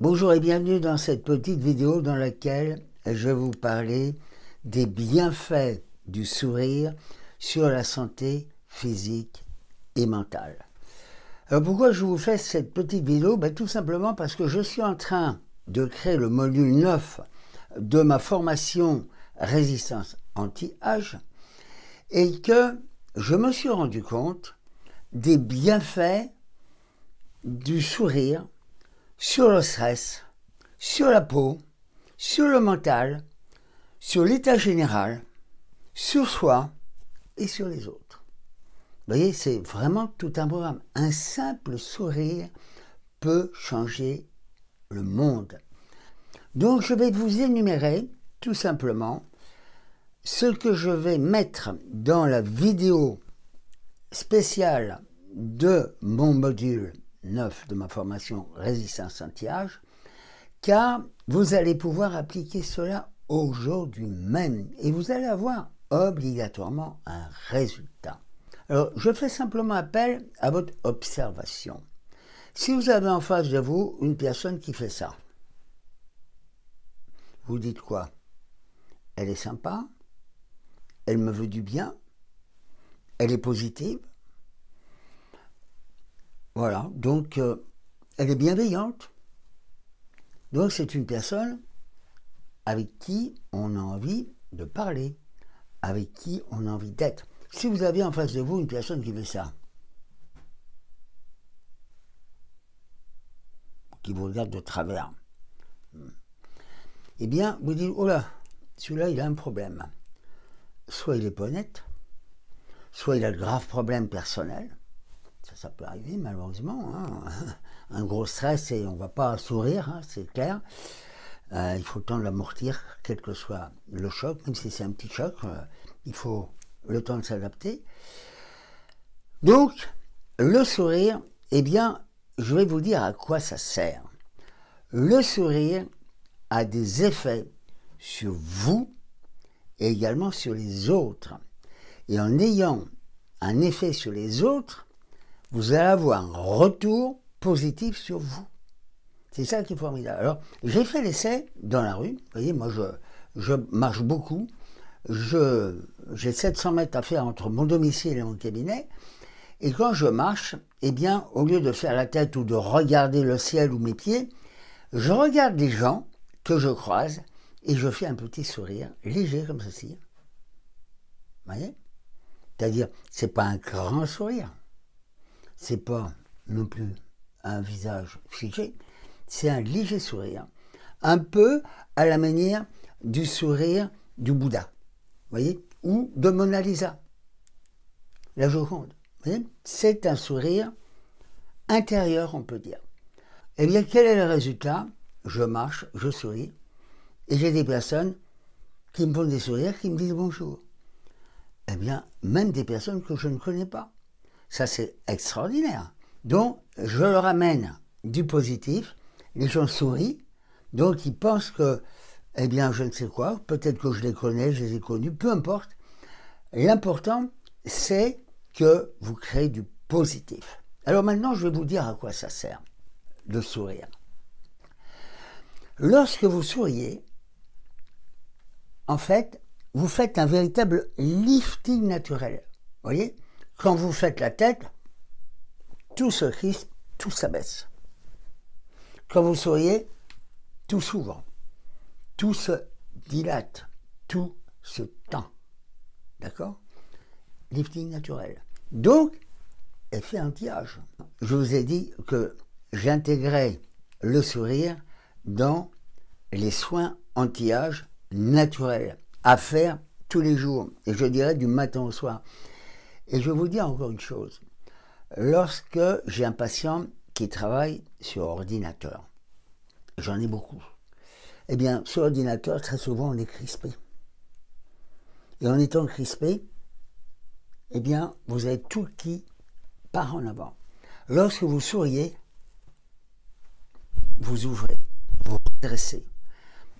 Bonjour et bienvenue dans cette petite vidéo dans laquelle je vais vous parler des bienfaits du sourire sur la santé physique et mentale. Alors pourquoi je vous fais cette petite vidéo? Ben, Tout simplement parce que je suis en train de créer le module 9 de ma formation résistance anti-âge et que je me suis rendu compte des bienfaits du sourire sur le stress, sur la peau, sur le mental, sur l'état général, sur soi et sur les autres. Vous voyez, c'est vraiment tout un programme. Un simple sourire peut changer le monde. Donc je vais vous énumérer tout simplement ce que je vais mettre dans la vidéo spéciale de mon module 9 de ma formation résistance anti-âge, car vous allez pouvoir appliquer cela aujourd'hui même et vous allez avoir obligatoirement un résultat. Alors, je fais simplement appel à votre observation. Si vous avez en face de vous une personne qui fait ça, vous dites quoi? Elle est sympa Elle me veut du bien Elle est positive voilà, donc euh, elle est bienveillante. Donc c'est une personne avec qui on a envie de parler, avec qui on a envie d'être. Si vous avez en face de vous une personne qui veut ça, qui vous regarde de travers, eh bien, vous dites, oh là, celui-là, il a un problème. Soit il est pas honnête, soit il a de graves problèmes personnels, ça, peut arriver malheureusement. Hein. Un gros stress et on ne va pas sourire, hein, c'est clair. Euh, il faut le temps de l'amortir, quel que soit le choc, même si c'est un petit choc, euh, il faut le temps de s'adapter. Donc, le sourire, eh bien, je vais vous dire à quoi ça sert. Le sourire a des effets sur vous et également sur les autres. Et en ayant un effet sur les autres, vous allez avoir un retour positif sur vous. C'est ça qui est formidable. Alors, j'ai fait l'essai dans la rue. Vous voyez, moi, je, marche beaucoup. J'ai 700 mètres à faire entre mon domicile et mon cabinet. Et quand je marche, eh bien, au lieu de faire la tête ou de regarder le ciel ou mes pieds, je regarde les gens que je croise et je fais un petit sourire léger comme ceci. Vous voyez? C'est-à-dire, c'est pas un grand sourire c'est pas non plus un visage figé, c'est un léger sourire, un peu à la manière du sourire du Bouddha, voyez, ou de Mona Lisa, la Joconde. C'est un sourire intérieur, on peut dire. Eh bien, quel est le résultat? Je marche, je souris, et j'ai des personnes qui me font des sourires, qui me disent bonjour. Eh bien, même des personnes que je ne connais pas. Ça, c'est extraordinaire. Donc, je leur amène du positif, les gens sourient, donc ils pensent que, eh bien, je ne sais quoi, peut-être que je les connais, je les ai connus, peu importe. L'important, c'est que vous créez du positif. Alors maintenant, je vais vous dire à quoi ça sert, de sourire. Lorsque vous souriez, en fait, vous faites un véritable lifting naturel. Vous voyez? Quand vous faites la tête, tout se crispe, tout s'abaisse. Quand vous souriez, tout s'ouvre, tout se dilate, tout se tend. D'accord? Lifting naturel. Donc, effet anti-âge. Je vous ai dit que j'intégrais le sourire dans les soins anti-âge naturels à faire tous les jours, et je dirais du matin au soir. Et je vais vous dire encore une chose. Lorsque j'ai un patient qui travaille sur ordinateur, j'en ai beaucoup, eh bien, sur ordinateur, très souvent, on est crispé. Et en étant crispé, eh bien, vous avez tout qui part en avant. Lorsque vous souriez, vous ouvrez, vous redressez.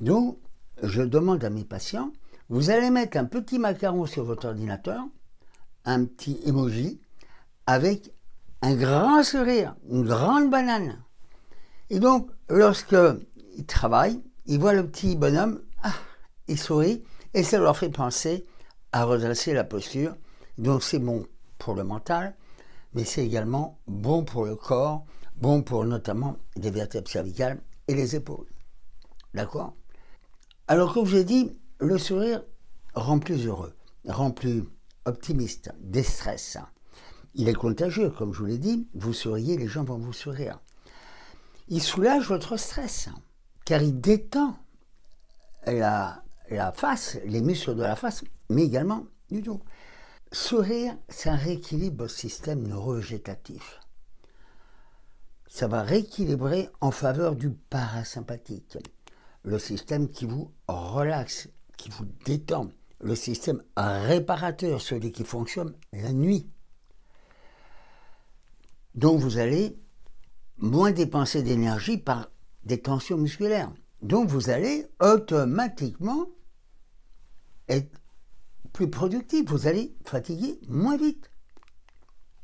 Donc, je demande à mes patients, vous allez mettre un petit macaron sur votre ordinateur, un petit emoji avec un grand sourire, une grande banane. Et donc, lorsqu'ils travaillent, ils voient le petit bonhomme, ah, il sourit, et ça leur fait penser à redresser la posture. Donc c'est bon pour le mental, mais c'est également bon pour le corps, bon pour notamment les vertèbres cervicales et les épaules. D'accord? Alors comme je l'ai dit, le sourire rend plus heureux, rend plus optimiste, déstresse. Il est contagieux, comme je vous l'ai dit, vous souriez, les gens vont vous sourire. Il soulage votre stress, car il détend la, la face, les muscles de la face, mais également du dos. Sourire, ça rééquilibre le système neurovégétatif. Ça va rééquilibrer en faveur du parasympathique, le système qui vous relaxe, qui vous détend, le système réparateur, celui qui fonctionne la nuit. Donc vous allez moins dépenser d'énergie par des tensions musculaires. Donc vous allez automatiquement être plus productif, vous allez fatiguer moins vite.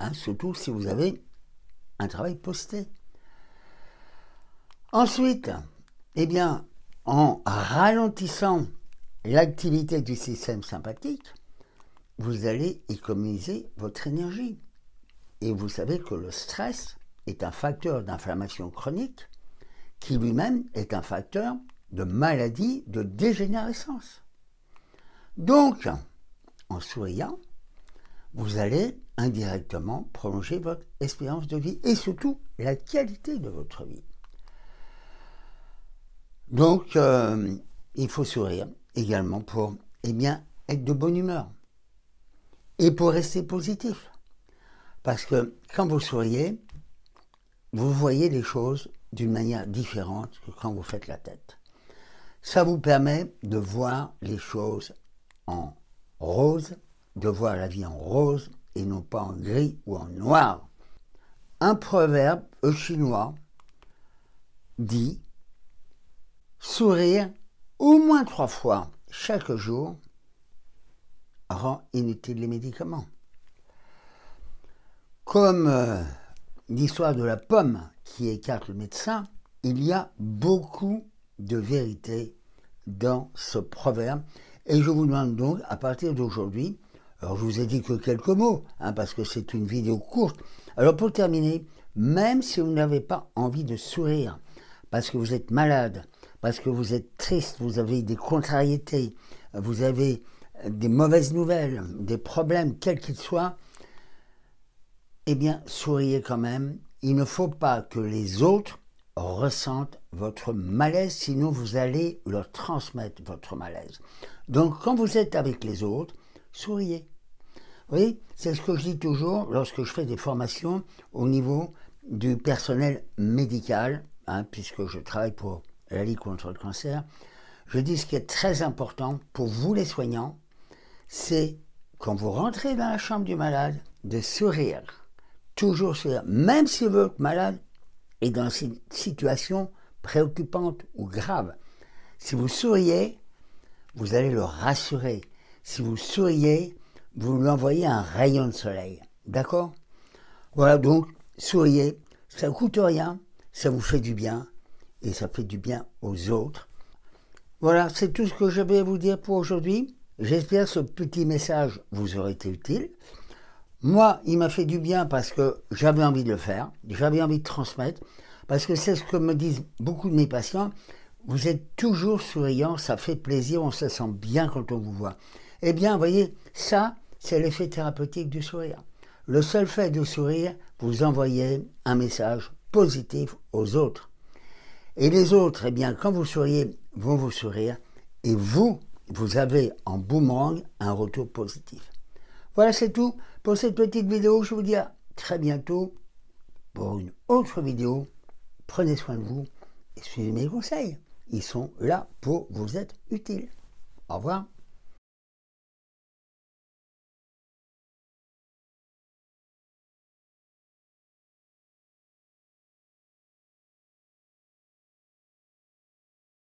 Hein, surtout si vous avez un travail posté. Ensuite, eh bien, en ralentissant l'activité du système sympathique, vous allez économiser votre énergie. Et vous savez que le stress est un facteur d'inflammation chronique qui lui-même est un facteur de maladie de dégénérescence. Donc, en souriant, vous allez indirectement prolonger votre espérance de vie et surtout la qualité de votre vie. Donc, euh, il faut sourire également pour eh bien, être de bonne humeur et pour rester positif. Parce que quand vous souriez, vous voyez les choses d'une manière différente que quand vous faites la tête. Ça vous permet de voir les choses en rose, de voir la vie en rose et non pas en gris ou en noir. Un proverbe chinois dit Sourire au moins trois fois chaque jour rend inutile les médicaments. Comme euh, l'histoire de la pomme qui écarte le médecin, il y a beaucoup de vérité dans ce proverbe et je vous demande donc, à partir d'aujourd'hui, alors je vous ai dit que quelques mots, hein, parce que c'est une vidéo courte. Alors pour terminer, même si vous n'avez pas envie de sourire, parce que vous êtes malade, parce que vous êtes triste, vous avez des contrariétés, vous avez des mauvaises nouvelles, des problèmes, quels qu'ils soient, eh bien, souriez quand même. Il ne faut pas que les autres ressentent votre malaise, sinon vous allez leur transmettre votre malaise. Donc quand vous êtes avec les autres, souriez. Oui, c'est ce que je dis toujours lorsque je fais des formations au niveau du personnel médical, hein, puisque je travaille pour la Ligue contre le cancer. Je dis ce qui est très important pour vous les soignants, c'est quand vous rentrez dans la chambre du malade, de sourire. Toujours sourire, même si votre malade est dans une situation préoccupante ou grave. Si vous souriez, vous allez le rassurer. Si vous souriez, vous lui envoyez un rayon de soleil. D'accord? Voilà donc, souriez, ça ne coûte rien, ça vous fait du bien et ça fait du bien aux autres. Voilà, c'est tout ce que je vais vous dire pour aujourd'hui. J'espère que ce petit message vous aurait été utile. Moi, il m'a fait du bien parce que j'avais envie de le faire, j'avais envie de transmettre, parce que c'est ce que me disent beaucoup de mes patients. Vous êtes toujours souriant, ça fait plaisir, on se sent bien quand on vous voit. Eh bien, vous voyez, ça, c'est l'effet thérapeutique du sourire. Le seul fait de sourire, vous envoyez un message positif aux autres. Et les autres, eh bien, quand vous souriez, vont vous sourire. Et vous, vous avez en boomerang un retour positif. Voilà, c'est tout pour cette petite vidéo. Je vous dis à très bientôt pour une autre vidéo. Prenez soin de vous et suivez mes conseils. Ils sont là pour vous être utiles. Au revoir.